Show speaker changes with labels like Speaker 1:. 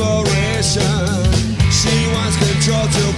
Speaker 1: liberation. She wants control to